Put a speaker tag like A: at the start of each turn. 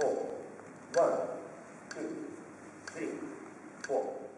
A: four. One, two, three, four.